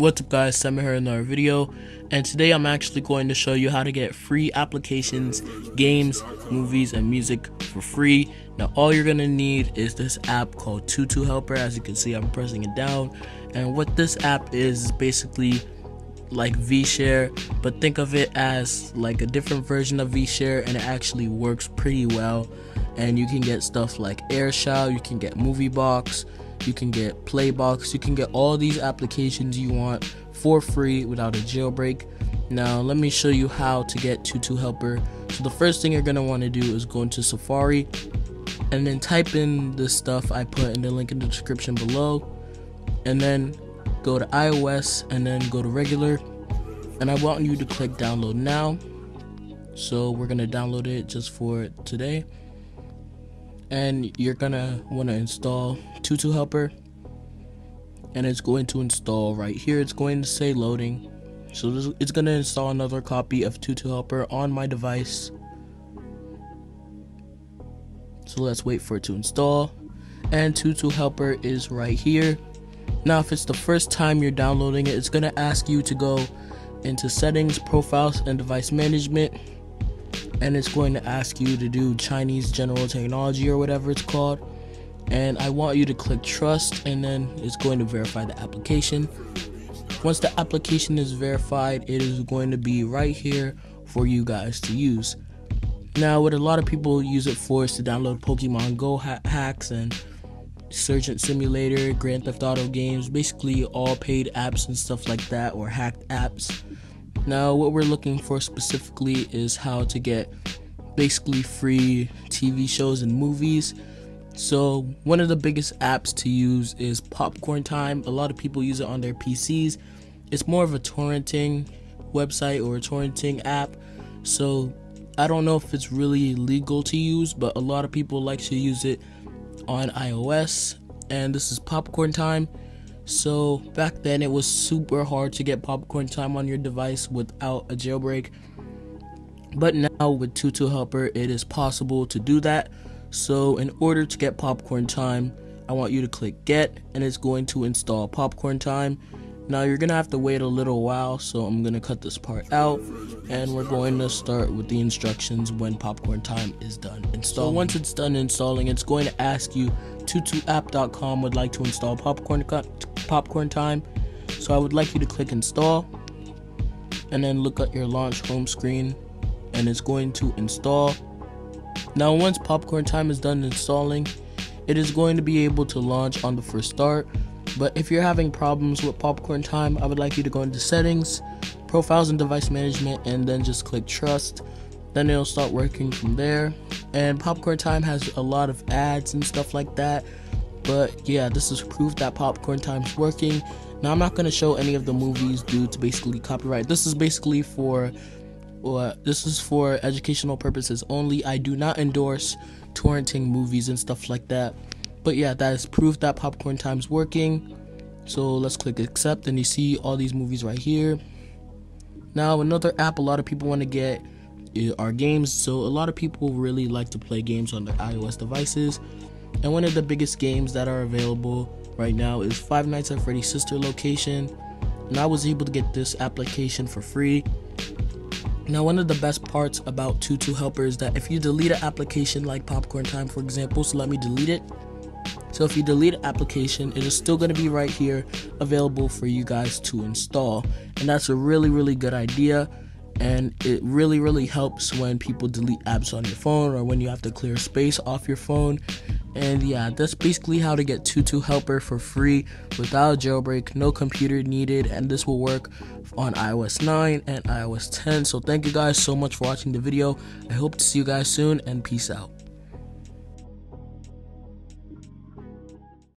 What's up guys, Sam here in another video. And today I'm actually going to show you how to get free applications, games, movies, and music for free. Now all you're gonna need is this app called Tutu Helper. As you can see I'm pressing it down. And what this app is is basically like VShare but think of it as like a different version of VShare and it actually works pretty well. And you can get stuff like AirShou, you can get MovieBox, you can get Playbox, you can get all these applications you want for free without a jailbreak. Now, let me show you how to get Tutu Helper. So, the first thing you're going to want to do is go into Safari and then type in the stuff I put in the link in the description below, and then go to iOS and then go to regular. And I want you to click download now. So, we're going to download it just for today and you're gonna want to install Tutu Helper. And it's going to install right here. It's going to say loading. So this, it's to install another copy of Tutu Helper on my device. So let's wait for it to install. And Tutu Helper is right here. Now if it's the first time you're downloading it it's to ask you to go into settings profiles and device management and it's going to ask you to do Chinese general technology or whatever it's called. And I want you to click trust, and then it's going to verify the application. Once the application is verified, it is going to be right here for you guys to use. Now, what a lot of people use it for is to download Pokemon Go ha- hacks and Surgeon Simulator, Grand Theft Auto games, basically all paid apps and stuff like that, or hacked apps. Now, what we're looking for specifically is how to get basically free TV shows and movies. So, one of the biggest apps to use is Popcorn Time. A lot of people use it on their PCs. It's more of a torrenting website or a torrenting app. So, I don't know if it's really legal to use, but a lot of people like to use it on iOS. And this is Popcorn Time. So back then it was super hard to get popcorn time on your device without a jailbreak. But now with Tutu Helper it is possible to do that. So in order to get popcorn time, I want you to click get and it's going to install popcorn time. Now you're gonna have to wait a little while, so I'm gonna cut this part out and we're going to start with the instructions when popcorn time is done installing. So once it's done installing, it's going to ask you tutuapp.com would like to install popcorn popcorn time. So I would like you to click install and then look at your launch home screen and it's going to install. Now once popcorn time is done installing, it is going to be able to launch on the first start. But if you're having problems with popcorn time, I would like you to go into settings, profiles and device management and then just click trust. Then it'll start working from there. And popcorn time has a lot of ads and stuff like that. But yeah, this is proof that Popcorn Time's working. Now I'm not gonna show any of the movies due to basically copyright. This is basically for this is for educational purposes only. I do not endorse torrenting movies and stuff like that. But yeah, that is proof that Popcorn Time's working. So let's click accept and you see all these movies right here. Now another app a lot of people want to get eh, are games. So a lot of people really like to play games on their iOS devices. And one of the biggest games that are available right now is Five Nights at Freddy's Sister Location. And I was able to get this application for free. Now, one of the best parts about Tutu Helper is that if you delete an application like Popcorn Time, for example, so let me delete it. So if you delete an application, it is still going to be right here available for you guys to install. And that's a really, really good idea. And it really, really helps when people delete apps on your phone or when you have to clear space off your phone. And yeah, that's basically how to get Tutu Helper for free without jailbreak, no computer needed, and this will work on iOS 9 and iOS 10. So thank you guys so much for watching the video. I hope to see you guys soon and peace out.